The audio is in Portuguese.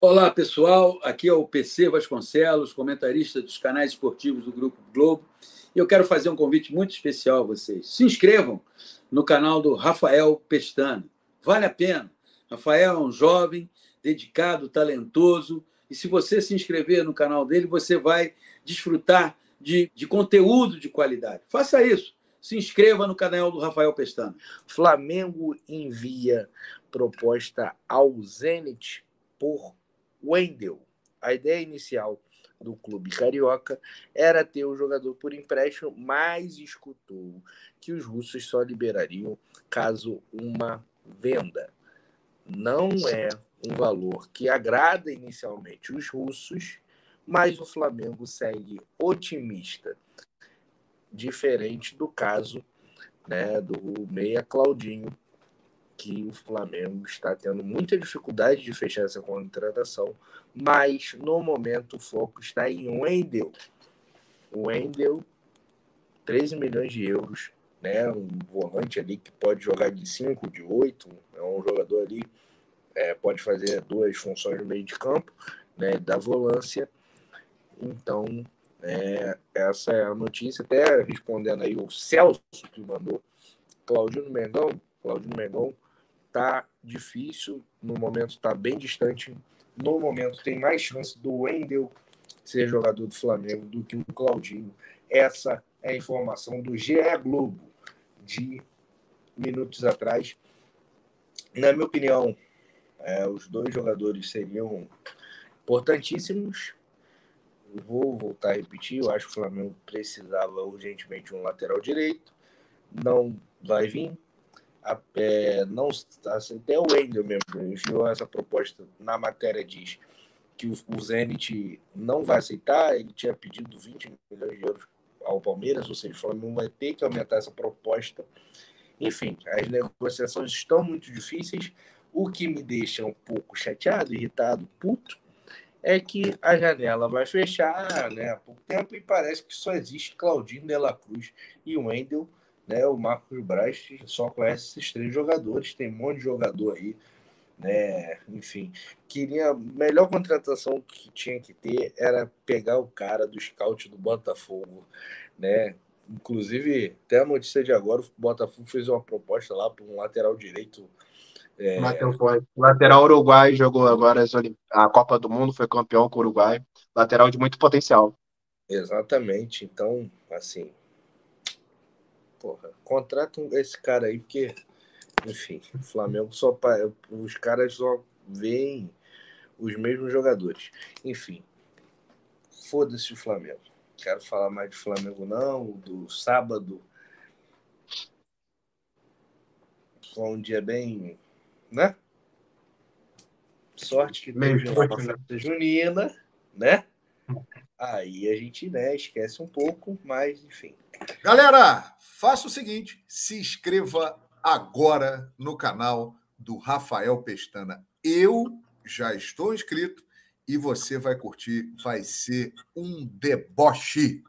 Olá, pessoal. Aqui é o PC Vasconcelos, comentarista dos canais esportivos do Grupo Globo. E eu quero fazer um convite muito especial a vocês. Se inscrevam no canal do Rafael Pestana. Vale a pena. Rafael é um jovem, dedicado, talentoso. E se você se inscrever no canal dele, você vai desfrutar de, de conteúdo de qualidade. Faça isso. Se inscreva no canal do Rafael Pestana. Flamengo envia proposta ao Zenit por Wendel. A ideia inicial do clube carioca era ter o jogador por empréstimo, mas escutou que os russos só liberariam caso uma venda. Não é um valor que agrada inicialmente os russos, mas o Flamengo segue otimista, diferente do caso né, do Meia Claudinho, que o Flamengo está tendo muita dificuldade de fechar essa contratação, mas no momento o foco está em Wendel. Wendel, 13 milhões de euros, né? um volante ali que pode jogar de 5, de 8, é um jogador ali, é, pode fazer duas funções no meio de campo, né? da volância. Então, é, essa é a notícia, até respondendo aí o Celso que mandou, Claudino Mengão, Claudino Mengão tá difícil, no momento está bem distante. No momento tem mais chance do Wendel ser jogador do Flamengo do que o Claudinho. Essa é a informação do GE Globo de minutos atrás. Na minha opinião, é, os dois jogadores seriam importantíssimos. Vou voltar a repetir, eu acho que o Flamengo precisava urgentemente de um lateral direito. Não vai vir, é, não, assim, até o Wendel mesmo enviou essa proposta na matéria diz que o, o Zenit não vai aceitar, ele tinha pedido 20 milhões de euros ao Palmeiras, ou seja, o Flamengo vai ter que aumentar essa proposta. Enfim, as negociações estão muito difíceis. O que me deixa um pouco chateado, irritado, puto, é que a janela vai fechar né, há pouco tempo e parece que só existe Claudinho de la Cruz e Wendel né? O Marcos Braz só conhece esses três jogadores, tem um monte de jogador aí, né? Enfim, queria a melhor contratação que tinha que ter era pegar o cara do scout do Botafogo, né? Inclusive, até a notícia de agora, o Botafogo fez uma proposta lá para um lateral direito. É... Lateral Uruguai jogou agora a Copa do Mundo, foi campeão com o Uruguai. Lateral de muito potencial. Exatamente. Então, assim, porra, contrata esse cara aí, porque, enfim, o Flamengo só. Os caras só veem os mesmos jogadores. Enfim, foda-se o Flamengo. Quero falar mais de Flamengo, não. Do sábado. Foi um dia bem. né? Sorte que teve uma né? festa junina, né? Aí a gente né, esquece um pouco, mas enfim. Galera, faça o seguinte: se inscreva agora no canal do Rafael Pestana. Eu já estou inscrito e você vai curtir, vai ser um deboche.